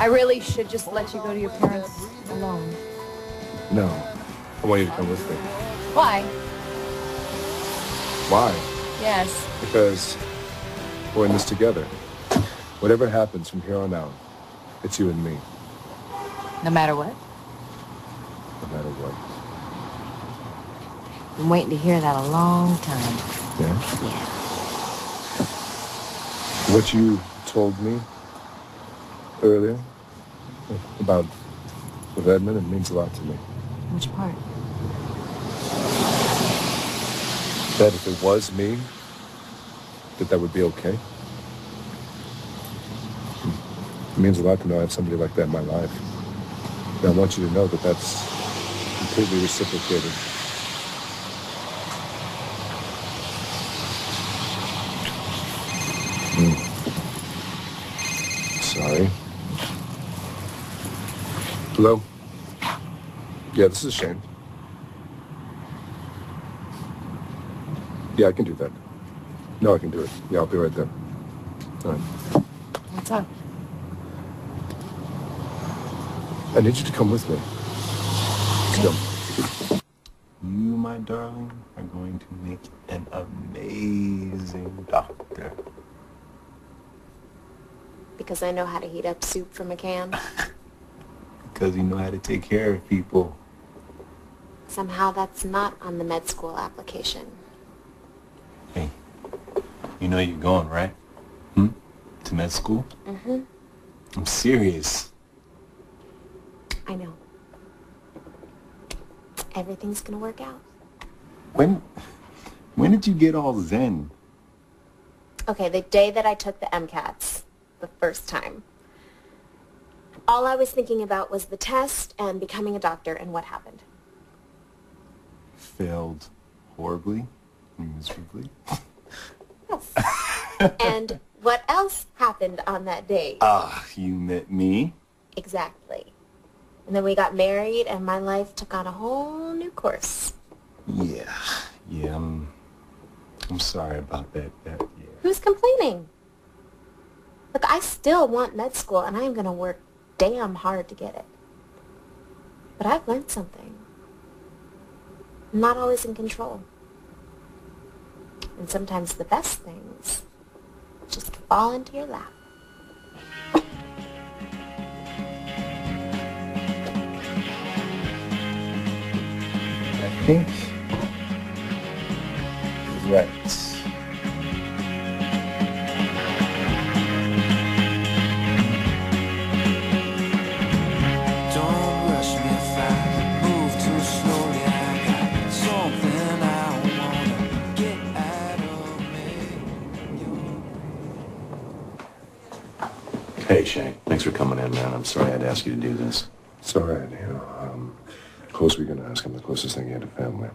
I really should just let you go to your parents alone. No. I want you to come with me. Why? Why? Yes. Because we're in this together. Whatever happens from here on out, it's you and me, No matter what. no matter what. Been waiting to hear that a long time. Yeah? Yeah. What you told me earlier about with Edmund, it means a lot to me. Which part? That if it was me, that that would be okay. Hmm. It means a lot to know I have somebody like that in my life. And I want you to know that that's completely reciprocated. Hmm. Sorry. Hello? Yeah, this is Shayne. Yeah, I can do that. No, I can do it. Yeah, I'll be right there. All right. What's up? I need you to come with me. Let's go. You, my darling, are going to make an amazing doctor. Because I know how to heat up soup from a can. Because you know how to take care of people. Somehow that's not on the med school application. Hey, you know you're going, right? Hmm? To med school? Mm-hmm. I'm serious. I know. Everything's gonna work out. When, when did you get all zen? Okay, the day that I took the MCATs, the first time, all I was thinking about was the test and becoming a doctor and what happened. Failed horribly, miserably. Yes. and what else happened on that day? Ah, you met me. Exactly. And then we got married and my life took on a whole new course. Yeah, yeah. I'm, I'm sorry about that. That yeah. Who's complaining? Look, I still want med school and I'm going to work damn hard to get it. But I've learned something. I'm not always in control. And sometimes the best things just fall into your lap. I think Hey, Shayne. Thanks for coming in, man. I'm sorry I had to ask you to do this. It's all right, you know. Um, close we're going to ask him the closest thing he had to family.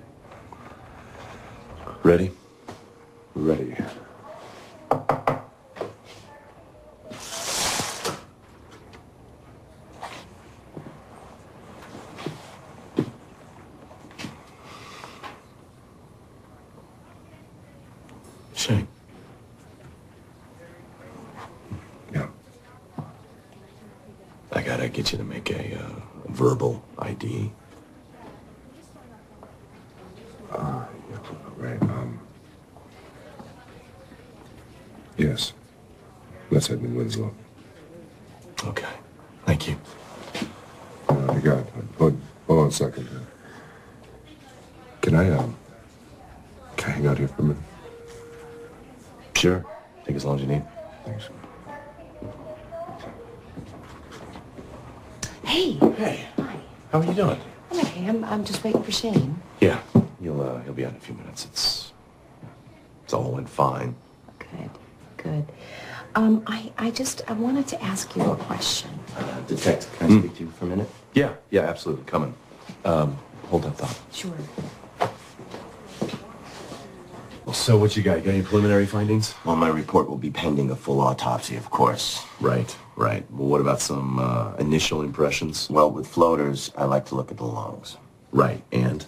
Ready? Ready. I gotta get you to make a uh, verbal ID. Uh, yeah, right. Um, yes. That's Edmund Winslow. Okay. Thank you. Uh, I got. Hold, hold on a second. Can I um? Can I hang out here for a minute? Sure. Take as long as you need. Thanks. Hey. Hey. Hi. How are you doing? I'm okay. I'm, I'm just waiting for Shayne. Yeah. He'll uh, he'll be out in a few minutes. It's it's all went fine. Good. Good. Um, I, I just, I wanted to ask you a question. Uh, detective, can I speak to you for a minute? Yeah. Yeah. Absolutely. Coming. Um, hold that thought. Sure. So what you got? You got any preliminary findings? Well, my report will be pending a full autopsy, of course. Right, right. Well, what about some uh, initial impressions? Well, with floaters, I like to look at the lungs. Right, and?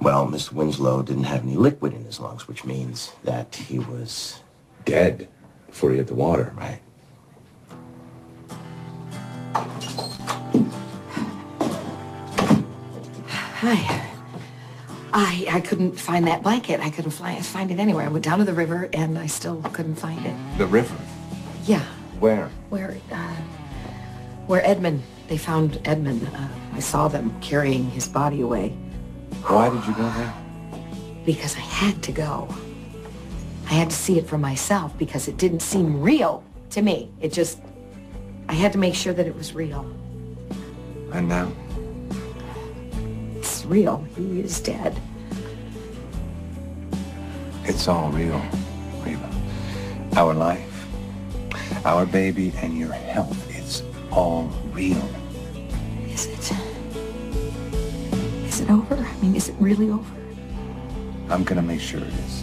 Well, Mr. Winslow didn't have any liquid in his lungs, which means that he was... Dead before he hit the water. Right. Hi. I I couldn't find that blanket. I couldn't fly, find it anywhere. I went down to the river and I still couldn't find it. The river. Yeah, Where? where uh, where Edmund? They found Edmund. Uh, I saw them carrying his body away Why did you go there? because I had to go. I had to see it for myself because it didn't seem real to me. It just I had to make sure that it was real. And now? It's real. He is dead. It's all real, Reva. Our life, our baby, and your health. It's all real. Is it? Is it over? I mean, is it really over? I'm gonna make sure it is.